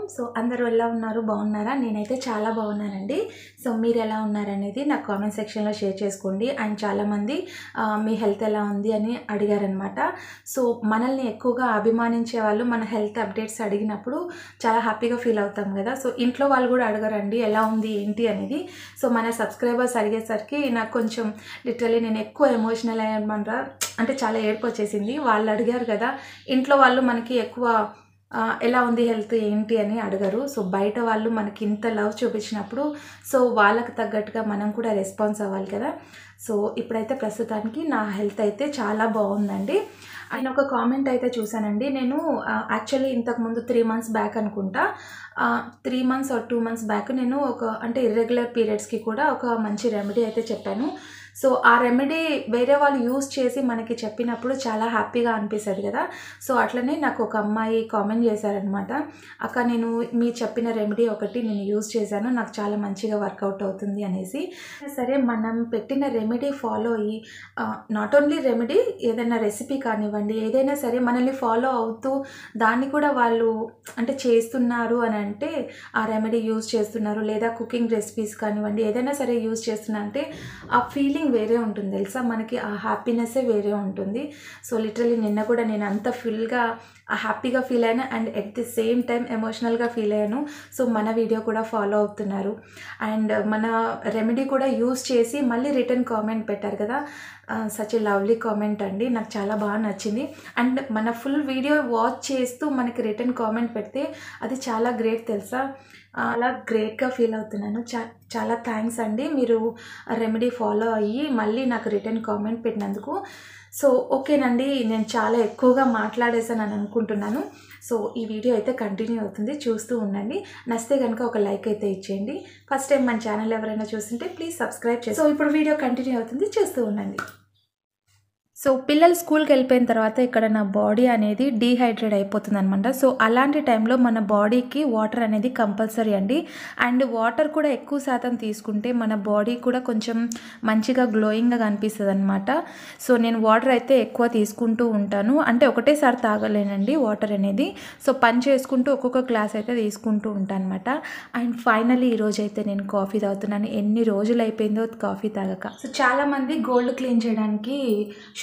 Home so అందరూ ఎలా ఉన్నారు? బాగున్నారా? నేనైతే చాలా బాగున్నానండి. సో మీరు ఎలా ఉన్నారనేది నాకు కామెంట్ సెక్షన్లో షేర్ చేసుకోండి. అండ్ చాలామంది మీ హెల్త్ ఎలా ఉంది అని అడిగారనమాట. సో మనల్ని ఎక్కువగా అభిమానించే వాళ్ళు మన హెల్త్ అప్డేట్స్ అడిగినప్పుడు చాలా హ్యాపీగా ఫీల్ అవుతాం కదా. సో ఇంట్లో వాళ్ళు కూడా అడగరండి ఎలా ఉంది ఏంటి అనేది. సో మన సబ్స్క్రైబర్స్ అడిగేసరికి నాకు కొంచెం లిటరలీ నేను ఎక్కువ ఎమోషనల్ అయ్యమంటా అంటే చాలా ఏడుపు వచ్చేసింది. వాళ్ళు అడిగారు కదా ఇంట్లో వాళ్ళు మనకి ఎక్కువ ఎలా ఉంది హెల్త్ ఏంటి అని అడగరు. సో బయట వాళ్ళు మనకి ఇంత లవ్ చూపించినప్పుడు సో వాళ్ళకి తగ్గట్టుగా మనం కూడా రెస్పాన్స్ అవ్వాలి కదా. సో ఇప్పుడైతే ప్రస్తుతానికి నా హెల్త్ అయితే చాలా బాగుందండి. ఆయన ఒక కామెంట్ అయితే చూశానండి. నేను యాక్చువల్లీ ఇంతకుముందు త్రీ మంత్స్ బ్యాక్ అనుకుంటా. Three months or two months back నేను ఒక అంటే ఇర్రెగ్యులర్ పీరియడ్స్కి కూడా ఒక మంచి రెమెడీ అయితే చెప్పాను. సో ఆ రెమెడీ వేరే వాళ్ళు యూస్ చేసి మనకి చెప్పినప్పుడు చాలా హ్యాపీగా అనిపిస్తుంది కదా. సో అట్లనే నాకు ఒక అమ్మాయి కామెంట్ చేశారనమాట అక్క నేను మీ చెప్పిన రెమెడీ ఒకటి నేను యూస్ చేశాను నాకు చాలా మంచిగా వర్కౌట్ అవుతుంది అనేసి. సరే మనం పెట్టిన రెమెడీ ఫాలో అయ్యి నాట్ ఓన్లీ రెమెడీ ఏదైనా రెసిపీ కానివ్వండి ఏదైనా సరే మనల్ని ఫాలో అవుతూ దాన్ని కూడా వాళ్ళు అంటే చేస్తున్నారు అని అంటే ఆ రెమెడీ యూజ్ చేస్తున్నారు. లేదా కుకింగ్ రెసిపీస్ కానివ్వండి ఏదైనా సరే యూజ్ చేస్తున్నా అంటే ఆ ఫీలింగ్ వేరే ఉంటుంది. తెలుసా? మనకి ఆ హ్యాపీనెస్సే వేరే ఉంటుంది. సో లిటరలీ నిన్న కూడా నేను అంత ఫుల్గా హ్యాపీగా ఫీల్ అయ్యాను and at the same time ఎమోషనల్గా ఫీల్ అయ్యాను. సో మన వీడియో కూడా ఫాలో అవుతున్నారు. అండ్ మన రెమెడీ కూడా యూస్ చేసి మళ్ళీ రిటర్న్ కామెంట్ పెట్టారు కదా. సచ్ ఏ లవ్లీ కామెంట్ అండి. నాకు చాలా బాగా నచ్చింది. అండ్ మన ఫుల్ వీడియో వాచ్ చేస్తూ మనకి రిటర్న్ కామెంట్ పెడితే అది చాలా గ్రేట్ తెలుసా? అలా గ్రేట్గా ఫీల్ అవుతున్నాను. చా చాలా థ్యాంక్స్ అండి. మీరు రెమెడీ ఫాలో అయ్యి మళ్ళీ నాకు రిటర్న్ కామెంట్ పెట్టినందుకు. సో ఓకేనండి నేను చాలా ఎక్కువగా మాట్లాడేసాను అని అనుకుంటున్నాను. సో ఈ వీడియో అయితే కంటిన్యూ అవుతుంది చూస్తూ ఉండండి. నచ్చితే కనుక ఒక లైక్ అయితే ఇచ్చేయండి. ఫస్ట్ టైం మన ఛానల్ ఎవరైనా చూస్తుంటే ప్లీజ్ సబ్స్క్రైబ్ చేసి సో ఇప్పుడు వీడియో కంటిన్యూ అవుతుంది చూస్తూ ఉండండి. సో పిల్లలు స్కూల్కి వెళ్ళిపోయిన తర్వాత ఇక్కడ నా బాడీ అనేది డీహైడ్రేట్ అయిపోతుంది అనమాట సో అలాంటి టైంలో మన బాడీకి వాటర్ అనేది కంపల్సరీ అండి. అండ్ వాటర్ కూడా ఎక్కువ శాతం తీసుకుంటే మన బాడీ కూడా కొంచెం మంచిగా గ్లోయింగ్గా కనిపిస్తుంది అనమాట సో నేను వాటర్ అయితే ఎక్కువ తీసుకుంటూ ఉంటాను. అంటే ఒకటేసారి తాగలేనండి వాటర్ అనేది. సో పని చేసుకుంటూ ఒక్కొక్క గ్లాస్ అయితే తీసుకుంటూ ఉంటాను అనమాట అండ్ ఫైనలీ ఈరోజు అయితే నేను కాఫీ తాగుతున్నాను. ఎన్ని రోజులు అయిపోయిందో కాఫీ తాగక. సో చాలామంది గోల్డ్ క్లీన్ చేయడానికి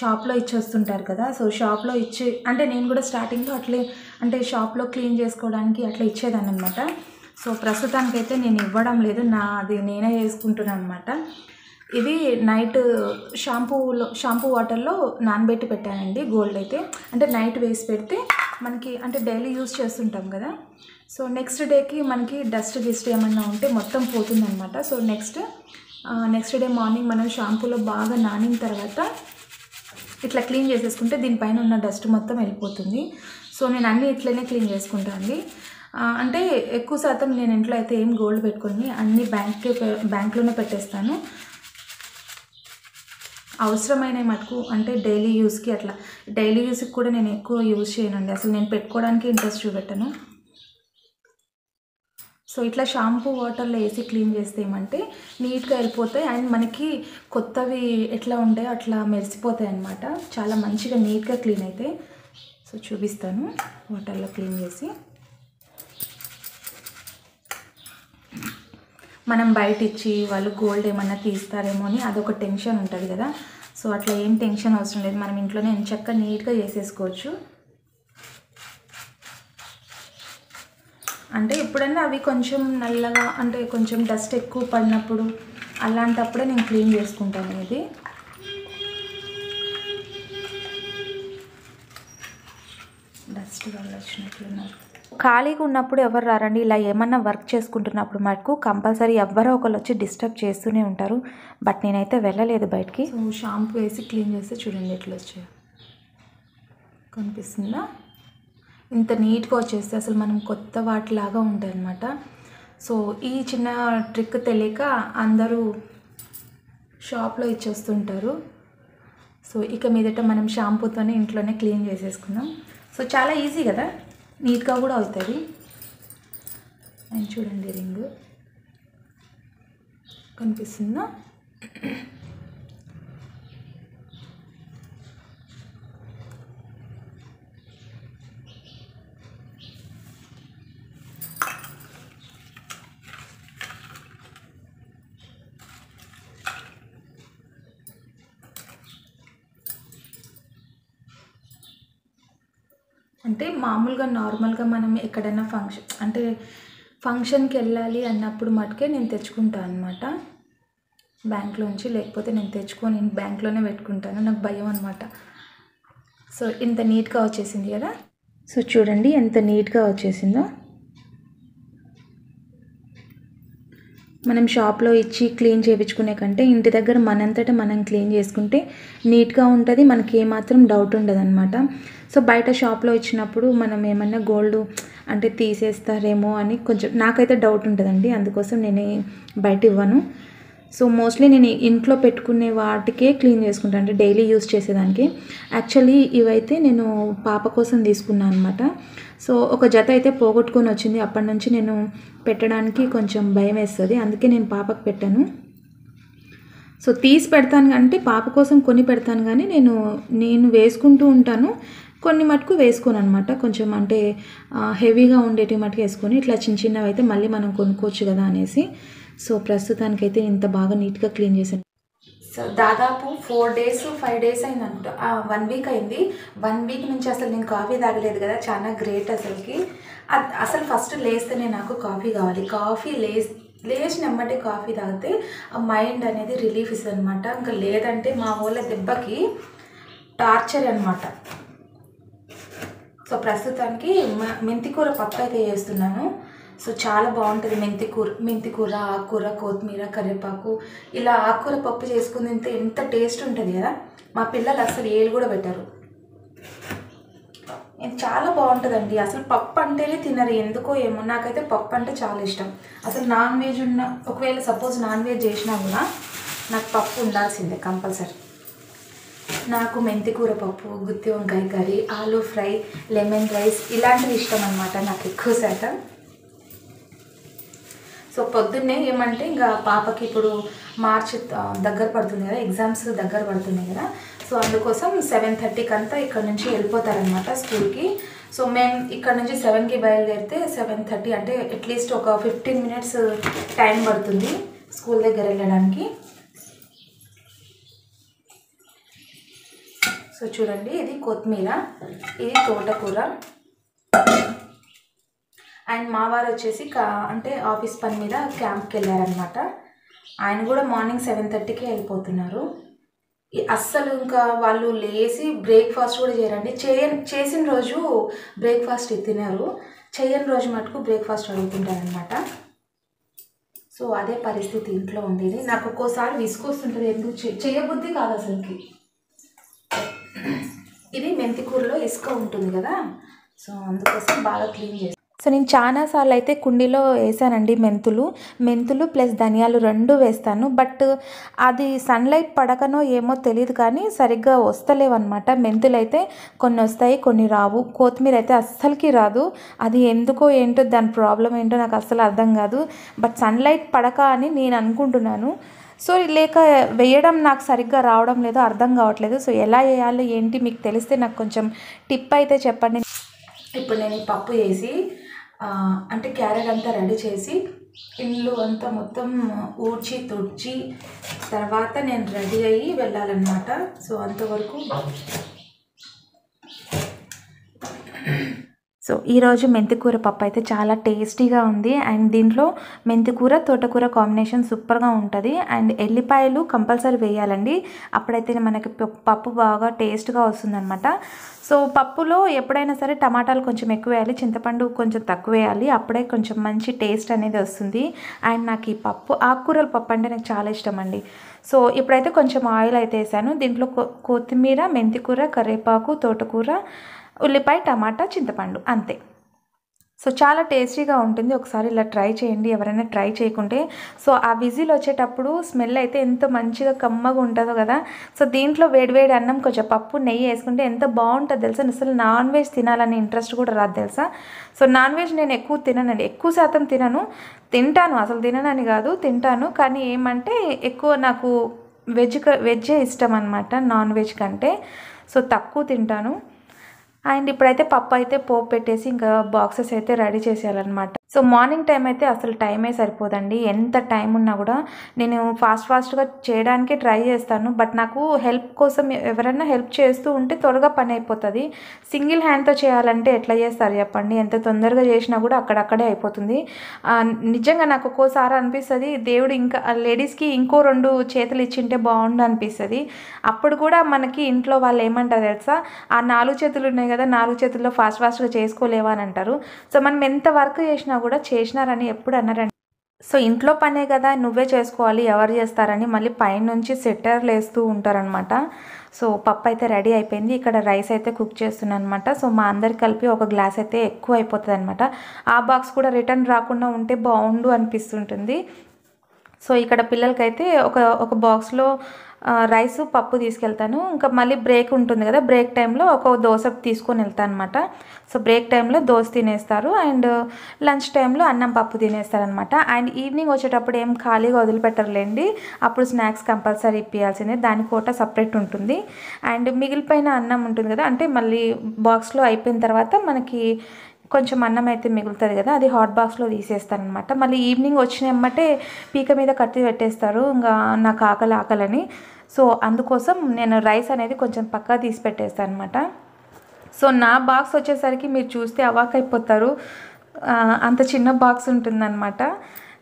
షాప్లో ఇచ్చేస్తుంటారు కదా సో షాప్లో ఇచ్చి అంటే నేను కూడా స్టార్టింగ్లో అట్లే అంటే షాప్లో క్లీన్ చేసుకోవడానికి అట్లా ఇచ్చేదాన్ని అనమాట సో ప్రస్తుతానికైతే నేను ఇవ్వడం లేదు నా అది నేనే చేసుకుంటున్నాను అనమాట ఇది నైట్ షాంపూలో షాంపూ వాటర్లో నానబెట్టి పెట్టానండి గోల్డ్ అయితే. అంటే నైట్ వేసి పెడితే మనకి అంటే డైలీ యూస్ చేస్తుంటాం కదా. సో నెక్స్ట్ డేకి మనకి డస్ట్ గిస్ట్ ఏమన్నా ఉంటే మొత్తం పోతుందన్నమాట. So next next day morning మనం షాంపూలో బాగా నానిన తర్వాత ఇట్లా క్లీన్ చేసేసుకుంటే దీనిపైన ఉన్న డస్ట్ మొత్తం వెళ్ళిపోతుంది. సో నేను అన్నీ ఇట్లనే క్లీన్ చేసుకుంటాను అండి. అంటే ఎక్కువ శాతం నేను ఇంట్లో అయితే ఏం గోల్డ్ పెట్టుకొని అన్ని బ్యాంక్కి బ్యాంక్లోనే పెట్టేస్తాను. అవసరమైన మటుకు అంటే డైలీ యూస్కి అట్లా. డైలీ యూస్కి కూడా నేను ఎక్కువ యూజ్ చేయనండి. అసలు నేను పెట్టుకోవడానికి ఇంట్రెస్ట్ చూపెట్టను. సో ఇట్లా షాంపూ వాటర్లో వేసి క్లీన్ చేస్తే ఏమంటే నీట్గా వెళ్ళిపోతాయి. అండ్ మనకి కొత్తవి ఎట్లా ఉంటాయో అట్లా మెరిసిపోతాయి అన్నమాట. చాలా మంచిగా నీట్గా క్లీన్ అవుతాయి సో చూపిస్తాను వాటర్లో క్లీన్ చేసి. మనం బయట ఇచ్చి వాళ్ళు గోల్డ్ ఏమన్నా తీస్తారేమో అని అదొక టెన్షన్ ఉంటుంది కదా. సో అట్లా ఏం టెన్షన్ అవసరం లేదు. మనం ఇంట్లోనే ఎంచక్క నీట్గా చేసేసుకోవచ్చు. అంటే ఎప్పుడన్నా అవి కొంచెం నల్లగా అంటే కొంచెం డస్ట్ ఎక్కువ పడినప్పుడు అలాంటప్పుడే నేను క్లీన్ చేసుకుంటాను ఇది. డస్ట్ వల్ల వచ్చినట్లున్నారు ఖాళీగా ఉన్నప్పుడు ఎవరు రారండి? ఇలా ఏమన్నా వర్క్ చేసుకుంటున్నప్పుడు మటుకు కంపల్సరీ ఎవరో ఒకరు వచ్చి డిస్టర్బ్ చేస్తూనే ఉంటారు. బట్ నేనైతే వెళ్ళలేదు బయటికి. షాంపూ వేసి క్లీన్ చేస్తే చూడండి ఎట్లా వచ్చాయో. కనిపిస్తుందా? ఇంత నీట్గా వచ్చేస్తే అసలు మనం కొత్త వాటిలాగా ఉంటాయి అన్నమాట సో ఈ చిన్న ట్రిక్ తెలియక అందరూ షాప్లో ఇచ్చేస్తుంటారు. సో ఇక మీదట మనం షాంపూతోనే ఇంట్లోనే క్లీన్ చేసేసుకుందాం. సో చాలా ఈజీ కదా? నీట్గా కూడా అవుతుంది. అండ్ చూడండి రింగ్. కనిపిస్తుందా? అంటే మామూలుగా నార్మల్గా మనం ఎక్కడైనా ఫంక్షన్ అంటే ఫంక్షన్కి వెళ్ళాలి అన్నప్పుడు మటుకే నేను తెచ్చుకుంటాను అనమాట బ్యాంక్లోంచి లేకపోతే నేను తెచ్చుకొని బ్యాంక్లోనే పెట్టుకుంటాను. నాకు భయం అనమాట సో ఇంత నీట్గా వచ్చేసింది కదా? సో చూడండి ఎంత నీట్గా వచ్చేసిందో. మనం షాప్లో ఇచ్చి క్లీన్ చేయించుకునే కంటే ఇంటి దగ్గర మనంతట మనం క్లీన్ చేసుకుంటే నీట్గా ఉంటుంది మనకి ఏమాత్రం డౌట్ ఉండదన్నమాట. సో బయట షాప్లో ఇచ్చినప్పుడు మనం ఏమన్నా గోల్డ్ అంటే తీసేస్తారేమో అని కొంచెం నాకైతే డౌట్ ఉంటుందండి. అందుకోసం నేను బయట ఇవ్వను. సో మోస్ట్లీ నేను ఇంట్లో పెట్టుకునే వాటికే క్లీన్ చేసుకుంటాను అంటే డైలీ యూస్ చేసేదానికి. యాక్చువల్లీ ఇవైతే నేను పాప కోసం తీసుకున్నాను అనమాట సో ఒక జత అయితే పోగొట్టుకొని వచ్చింది. అప్పటి నుంచి నేను పెట్టడానికి కొంచెం భయం వేస్తుంది. అందుకే నేను పాపకు పెట్టాను. సో తీసి పెడతాను అంటే పాప కోసం కొని పెడతాను కానీ నేను నేను వేసుకుంటూ ఉంటాను. కొన్ని మటుకు వేసుకోను అనమాట కొంచెం అంటే హెవీగా ఉండేటివి మటుకు వేసుకొని ఇట్లా చిన్న చిన్నవి అయితే మళ్ళీ మనం కొనుక్కోవచ్చు కదా అనేసి. సో ప్రస్తుతానికైతే ఇంత బాగా నీట్గా క్లీన్ చేశాను. సో దాదాపు ఫోర్ డేస్ ఫైవ్ డేస్ అయింది అనుకుంటా వన్ వీక్ అయింది. వన్ వీక్ నుంచి అసలు నేను కాఫీ తాగలేదు కదా చాలా గ్రేట్ అసలుకి. అసలు ఫస్ట్ లేస్తేనే నాకు కాఫీ కావాలి. కాఫీ లేస్ లేచిన నెమ్మటి కాఫీ తాగితే ఆ మైండ్ అనేది రిలీఫ్ ఇస్తుంది అనమాట ఇంకా లేదంటే మా వాళ్ళ దెబ్బకి టార్చర్ అనమాట సో ప్రస్తుతానికి మెంతికూర పప్పు అయితే చేస్తున్నాను. సో చాలా బాగుంటుంది మెంతికూర మెంతికూర ఆకుకూర కొత్తిమీర కరివేపాకు. ఇలా ఆకుకూర పప్పు చేసుకుని తింటే ఎంత టేస్ట్ ఉంటుంది కదా? మా పిల్లలు అసలు ఏలు కూడా పెట్టరు. చాలా బాగుంటుందండి. అసలు పప్పు అంటేనే తినరు. ఎందుకో ఏమో. నాకైతే పప్పు అంటే చాలా ఇష్టం. అసలు నాన్ వెజ్ ఉన్న ఒకవేళ సపోజ్ నాన్ వెజ్ చేసినా కూడా నాకు పప్పు ఉండాల్సిందే కంపల్సరీ. నాకు మెంతికూర పప్పు గుత్తి వంకాయ curry aloo fry lemon rice ఇలాంటివి ఇష్టం అనమాట నాకు ఎక్కువ శాతం. సో పొద్దున్నే ఏమంటే ఇంకా పాపకి ఇప్పుడు మార్చ్ దగ్గర పడుతుంది కదా ఎగ్జామ్స్ దగ్గర పడుతున్నాయి కదా. సో అందుకోసం సెవెన్ థర్టీకి అంతా ఇక్కడ నుంచి వెళ్ళిపోతారనమాట స్కూల్కి. సో మేము ఇక్కడ నుంచి సెవెన్కి బయలుదేరితే సెవెన్ థర్టీ అంటే అట్లీస్ట్ ఒక ఫిఫ్టీన్ మినిట్స్ టైం పడుతుంది స్కూల్ దగ్గర వెళ్ళడానికి. సో చూడండి ఇది కొత్తిమీర ఇది తోటకూర. అండ్ మా వారు వచ్చేసి కా అంటే ఆఫీస్ పని మీద క్యాంప్కి వెళ్ళారనమాట ఆయన కూడా మార్నింగ్ సెవెన్ థర్టీకే వెళ్ళిపోతున్నారు. అస్సలు ఇంకా వాళ్ళు లేచి బ్రేక్ఫాస్ట్ కూడా చేయరండి. చేయ చేసిన రోజు బ్రేక్ఫాస్ట్ తినారు చేయని రోజు మటుకు బ్రేక్ఫాస్ట్ అడుగుతుంటారనమాట సో అదే పరిస్థితి ఇంట్లో ఉండేది. నాకు ఒక్కోసారి విసుకొస్తుంటుంది ఎందుకు? చేయబుద్ధి కాదు అసలుకి. ఇది మెంతికూరలో ఇసుక ఉంటుంది కదా. సో అందుకోసం బాగా క్లీన్ చేస్తాను సో నేను చాలాసార్లు అయితే కుండీలో వేసానండి మెంతులు. మెంతులు ప్లస్ ధనియాలు రెండు వేస్తాను. బట్ అది సన్లైట్ పడకనో ఏమో తెలియదు కానీ సరిగ్గా వస్తలేవన్నమాట. మెంతులు అయితే కొన్ని వస్తాయి కొన్ని రావు. కొత్తిమీర అయితే అస్సలకి రాదు. అది ఎందుకో ఏంటో దాని ప్రాబ్లం ఏంటో నాకు అస్సలు అర్థం కాదు. బట్ సన్లైట్ పడక అని నేను అనుకుంటున్నాను. సో లేక వేయడం నాకు సరిగ్గా రావడం లేదో అర్థం కావట్లేదు. సో ఎలా వేయాలో ఏంటి మీకు తెలిస్తే నాకు కొంచెం టిప్ అయితే చెప్పండి. ఇప్పుడు నేను ఈ పప్పు వేసి అంటే క్యారెట్ అంతా రెడీ చేసి ఇల్లు అంతా మొత్తం ఊడ్చి తుడ్చి తర్వాత నేను రెడీ అయ్యి వెళ్ళాలన్నమాట. సో అంతవరకు సో ఈరోజు మెంతికూర పప్పు అయితే చాలా టేస్టీగా ఉంది. అండ్ దీంట్లో మెంతికూర తోటకూర కాంబినేషన్ సూపర్గా ఉంటుంది. అండ్ ఎల్లిపాయలు కంపల్సరీ వేయాలండి. అప్పుడైతే మనకి ప- పప్పు బాగా టేస్ట్గా వస్తుందన్నమాట. సో పప్పులో ఎప్పుడైనా సరే టమాటాలు కొంచెం ఎక్కువ వేయాలి. చింతపండు కొంచెం తక్కువ వేయాలి. అప్పుడే కొంచెం మంచి టేస్ట్ అనేది వస్తుంది. అండ్ నాకు ఈ పప్పు ఆకుకూరల పప్పు అంటే నాకు చాలా ఇష్టం అండి సో ఇప్పుడైతే కొంచెం ఆయిల్ అయితే వేసాను. దీంట్లో కొత్తిమీర మెంతికూర కరివేపాకు తోటకూర ఉల్లిపాయ టమాటా చింతపండు అంతే. సో చాలా టేస్టీగా ఉంటుంది. ఒకసారి ఇలా ట్రై చేయండి. ఎవరైనా ట్రై చేయకుంటే. సో ఆ విజిల్ వచ్చేటప్పుడు స్మెల్ అయితే ఎంత మంచిగా కమ్మగా ఉంటుందో కదా. సో దీంట్లో వేడివేడి అన్నం కొంచెం పప్పు నెయ్యి వేసుకుంటే ఎంత బాగుంటుంది తెలుసా? అసలు నాన్ వెజ్ తినాలనే ఇంట్రెస్ట్ కూడా రాదు తెలుసా? సో నాన్ వెజ్ నేను ఎక్కువ తిననండి. ఎక్కువ శాతం తినను. తింటాను. అసలు తిననని కాదు. తింటాను. కానీ ఏమంటే ఎక్కువ నాకు వెజ్ వెజ్జే ఇష్టం అనమాట నాన్ వెజ్ కంటే. సో తక్కువ తింటాను. అండ్ ఇప్పుడైతే పప్పు అయితే పోపు పెట్టేసి ఇంకా బాక్సెస్ అయితే రెడీ చేసేయాలన్నమాట. సో మార్నింగ్ టైం అయితే అసలు టైమే సరిపోదండి. ఎంత టైం ఉన్నా కూడా నేను ఫాస్ట్ ఫాస్ట్గా చేయడానికి ట్రై చేస్తాను. బట్ నాకు హెల్ప్ కోసం ఎవరైనా హెల్ప్ చేస్తూ ఉంటే త్వరగా పని అయిపోతుంది. సింగిల్ హ్యాండ్తో చేయాలంటే ఎట్లా చేస్తారు చెప్పండి? ఎంత తొందరగా చేసినా కూడా అక్కడక్కడే అయిపోతుంది. నిజంగా నాకు ఒక్కోసారి అనిపిస్తుంది దేవుడు ఇంకా లేడీస్కి ఇంకో రెండు చేతులు ఇచ్చింటే బాగుండు అనిపిస్తుంది. అప్పుడు కూడా మనకి ఇంట్లో వాళ్ళు ఏమంటారు తెలుసా? ఆ నాలుగు చేతులు ఉన్నాయి కదా నాలుగు చేతుల్లో ఫాస్ట్ ఫాస్ట్గా చేసుకోలేవా అని అంటారు. సో మనం ఎంత వర్క్ చేసినా కూడా చేసినారని ఎప్పుడు అన్నారండి. సో ఇంట్లో పనే కదా నువ్వే చేసుకోవాలి ఎవరు చేస్తారని మళ్ళీ పైనుంచి సెట్టర్లు వేస్తూ ఉంటారనమాట సో పప్పు అయితే రెడీ అయిపోయింది ఇక్కడ రైస్ అయితే కుక్ చేస్తున్నాను అనమాట సో మా అందరికి కలిపి ఒక గ్లాస్ అయితే ఎక్కువ అయిపోతుంది అనమాట ఆ బాక్స్ కూడా రిటర్న్ రాకుండా ఉంటే బాగుండు అనిపిస్తుంటుంది. సో ఇక్కడ పిల్లలకైతే ఒక ఒక బాక్స్లో రైస్ పప్పు తీసుకెళ్తాను. ఇంకా మళ్ళీ బ్రేక్ ఉంటుంది కదా బ్రేక్ టైంలో ఒక దోశ తీసుకొని వెళ్తాను అనమాట సో బ్రేక్ టైంలో దోశ తినేస్తారు. అండ్ లంచ్ టైంలో అన్నం పప్పు తినేస్తారనమాట. అండ్ ఈవినింగ్ వచ్చేటప్పుడు ఏం ఖాళీగా వదిలిపెట్టరులేండి. అప్పుడు స్నాక్స్ కంపల్సరీ ఇప్పించాల్సిందే దాని కోట సపరేట్ ఉంటుంది. అండ్ మిగిలిపోయిన అన్నం ఉంటుంది కదా అంటే మళ్ళీ బాక్స్లో అయిపోయిన తర్వాత మనకి కొంచెం అన్నం అయితే మిగులుతుంది కదా అది హాట్ బాక్స్లో తీసేస్తానమాట మళ్ళీ ఈవినింగ్ వచ్చిన ఎమ్మటే పీక మీద కత్తి పెట్టేస్తారు. ఇంకా నాకు ఆకలి ఆకలని. సో అందుకోసం నేను రైస్ అనేది కొంచెం పక్కా తీసి పెట్టేస్తాను అనమాట సో నా బాక్స్ వచ్చేసరికి మీరు చూస్తే అవాక్ అయిపోతారు అంత చిన్న బాక్స్ ఉంటుందన్నమాట.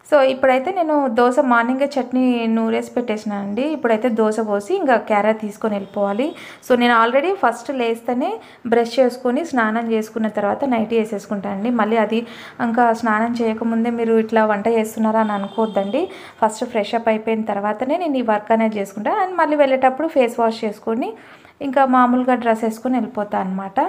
సో ఇప్పుడైతే నేను దోశ మార్నింగే చట్నీ నూరేసి పెట్టేసినానండి. ఇప్పుడైతే దోశ పోసి ఇంకా క్యారెట్ తీసుకొని వెళ్ళిపోవాలి. సో నేను ఆల్రెడీ ఫస్ట్ లేస్తేనే బ్రష్ చేసుకొని స్నానం చేసుకున్న తర్వాత నైట్ వేసేసుకుంటానండి మళ్ళీ అది ఇంకా స్నానం చేయకముందే మీరు ఇట్లా వంట చేస్తున్నారా అని అనుకోవద్దండి ఫస్ట్ ఫ్రెష్ అప్ అయిపోయిన తర్వాతనే నేను ఈ వర్క్ అనేది చేసుకుంటాను అండ్ మళ్ళీ వెళ్ళేటప్పుడు ఫేస్ వాష్ చేసుకొని ఇంకా మామూలుగా డ్రెస్ వేసుకొని వెళ్ళిపోతా అనమాట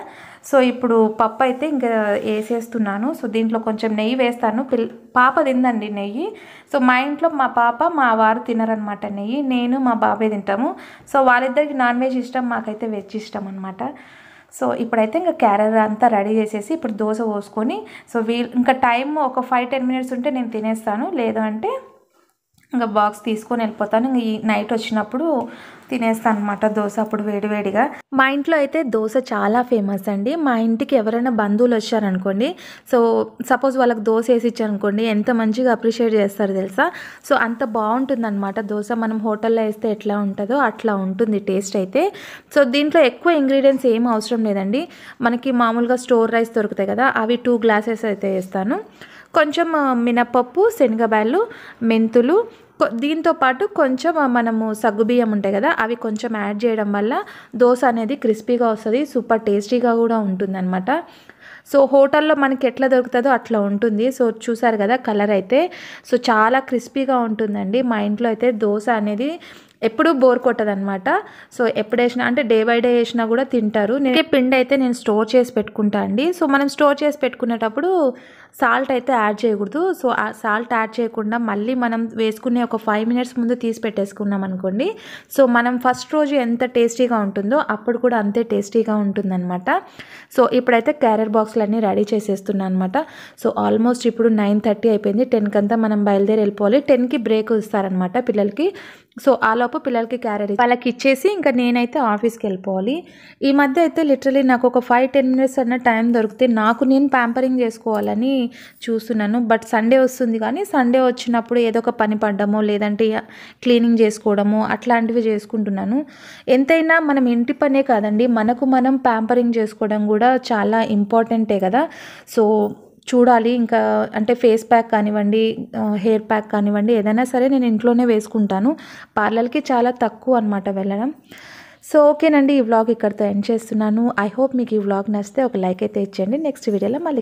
సో ఇప్పుడు పప్పు అయితే ఇంకా వేసేస్తున్నాను. సో దీంట్లో కొంచెం నెయ్యి వేస్తాను. పిల్ పాప తిందండి నెయ్యి. సో మా ఇంట్లో మా పాప మా వారు తినరనమాట నెయ్యి. నేను మా బాబాయ్ తింటాము. సో వాళ్ళిద్దరికి నాన్ వెజ్ ఇష్టం మాకైతే వెజ్ ఇష్టం అనమాట సో ఇప్పుడైతే ఇంకా క్యారర్ అంతా రెడీ చేసేసి ఇప్పుడు దోశ పోసుకొని సో వీ ఇంకా టైం ఒక ఫైవ్ టెన్ మినిట్స్ ఉంటే నేను తినేస్తాను. లేదు అంటే ఇంకా బాక్స్ తీసుకొని వెళ్ళిపోతాను. ఇంక ఈ నైట్ వచ్చినప్పుడు తినేస్తాను అనమాట దోశ అప్పుడు వేడివేడిగా మా ఇంట్లో అయితే దోశ చాలా ఫేమస్ అండి. మా ఇంటికి ఎవరైనా బంధువులు వచ్చారనుకోండి సో సపోజ్ వాళ్ళకి దోశ వేసి ఇచ్చారనుకోండి ఎంత మంచిగా అప్రిషియేట్ చేస్తారు తెలుసా? సో అంత బాగుంటుందన్నమాట దోశ. మనం హోటల్లో వేస్తే ఎట్లా ఉంటుందో అట్లా ఉంటుంది టేస్ట్ అయితే. సో దీంట్లో ఎక్కువ ఇంగ్రీడియంట్స్ ఏం అవసరం లేదండి. మనకి మామూలుగా స్టోర్ రైస్ దొరుకుతాయి కదా అవి టూ గ్లాసెస్ అయితే వేస్తాను. కొంచెం మినపప్పు శనగబాయలు మెంతులు దీంతో పాటు కొంచెం మనము సగ్గుబియ్యం ఉంటాయి కదా అవి కొంచెం యాడ్ చేయడం వల్ల దోశ అనేది క్రిస్పీగా వస్తుంది సూపర్ టేస్టీగా కూడా ఉంటుందన్నమాట. సో హోటల్లో మనకి ఎట్లా దొరుకుతుందో అట్లా ఉంటుంది. సో చూసారు కదా కలర్ అయితే. సో చాలా క్రిస్పీగా ఉంటుందండి. మా ఇంట్లో అయితే దోశ అనేది ఎప్పుడు బోర్ కొట్టదనమాట సో ఎప్పుడు వేసినా అంటే డే బై డే వేసినా కూడా తింటారు. నేను పిండి అయితే నేను స్టోర్ చేసి పెట్టుకుంటా అండి. సో మనం స్టోర్ చేసి పెట్టుకునేటప్పుడు సాల్ట్ అయితే యాడ్ చేయకూడదు. సో ఆ సాల్ట్ యాడ్ చేయకుండా మళ్ళీ మనం వేసుకునే ఒక ఫైవ్ మినిట్స్ ముందు తీసి పెట్టేసుకున్నాం అనుకోండి. సో మనం ఫస్ట్ రోజు ఎంత టేస్టీగా ఉంటుందో అప్పుడు కూడా అంతే టేస్టీగా ఉంటుందన్నమాట. సో ఇప్పుడైతే క్యారెట్ బాక్స్లన్నీ రెడీ చేసేస్తున్నాను అనమాట సో ఆల్మోస్ట్ ఇప్పుడు నైన్ థర్టీ అయిపోయింది. టెన్కి అంతా మనం బయలుదేరి వెళ్ళిపోవాలి. టెన్కి బ్రేక్ ఇస్తారనమాట పిల్లలకి. సో ఆ లోపు పిల్లలకి క్యారెట్ వాళ్ళకి ఇచ్చేసి ఇంకా నేనైతే ఆఫీస్కి వెళ్ళిపోవాలి. ఈ మధ్య అయితే లిటరలీ నాకు ఒక ఫైవ్ టెన్ మినిట్స్ అన్న టైం దొరికితే నాకు నేను ప్యాంపరింగ్ చేసుకోవాలని చూస్తున్నాను. బట్ సండే వస్తుంది కానీ సండే వచ్చినప్పుడు ఏదో ఒక పని పడ్డమో లేదంటే క్లీనింగ్ చేసుకోవడము అట్లాంటివి చేసుకుంటున్నాను. ఎంతైనా మనం ఇంటి పనే కాదండి మనకు మనం ప్యాంపరింగ్ చేసుకోవడం కూడా చాలా ఇంపార్టెంటే కదా. సో చూడాలి. ఇంకా అంటే ఫేస్ ప్యాక్ కానివ్వండి హెయిర్ ప్యాక్ కానివ్వండి ఏదైనా సరే నేను ఇంట్లోనే వేసుకుంటాను. పార్లర్కి చాలా తక్కువ అనమాట వెళ్ళడం. సో ఓకేనండి. ఈ వ్లాగ్ ఇక్కడితో ఎండ్ చేస్తున్నాను. ఐ హోప్ మీకు ఈ వ్లాగ్ నచ్చితే ఒక లైక్ అయితే ఇచ్చేయండి. నెక్స్ట్ వీడియోలో మళ్ళీ